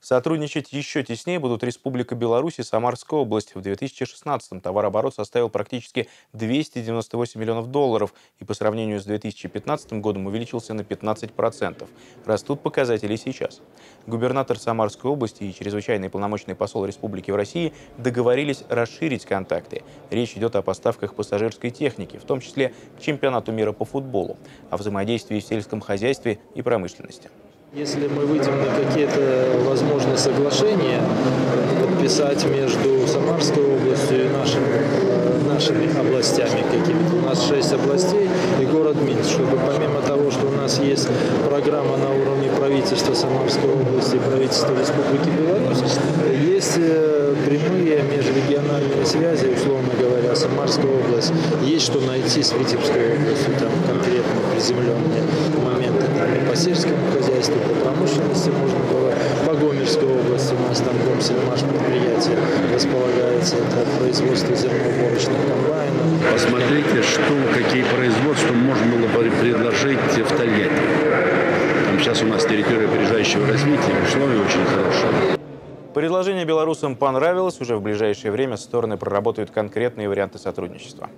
Сотрудничать еще теснее будут Республика Беларусь и Самарская область. В 2016-м товарооборот составил практически 298 миллионов долларов и по сравнению с 2015 годом увеличился на 15%. Растут показатели сейчас. Губернатор Самарской области и чрезвычайный полномочный посол Республики в России договорились расширить контакты. Речь идет о поставках пассажирской техники, в том числе чемпионату мира по футболу, о взаимодействии в сельском хозяйстве и промышленности. Если мы выйдем на какие-то возможные соглашения, подписать между Самарской областью и нашими, нашими областями какими-то. У нас шесть областей и город Минск, чтобы помимо того, что у нас есть программа на уровне правительства Самарской области и правительства Республики Беларусь, есть э, прямые межрегиональные связи, условно говоря, Самарская область. Есть что найти с Витебской областью, там конкретно приземленные моменты сельскому хозяйству, по промышленности можно было. По Гомельской области у нас там Гомсельмаш предприятие располагается, это производство зерноуборочных комбайнов. Посмотрите, что, какие производства можно было бы предложить в Тольятти. Там сейчас у нас территория опережающего развития, условия очень хорошие. Предложение белорусам понравилось. Уже в ближайшее время стороны проработают конкретные варианты сотрудничества.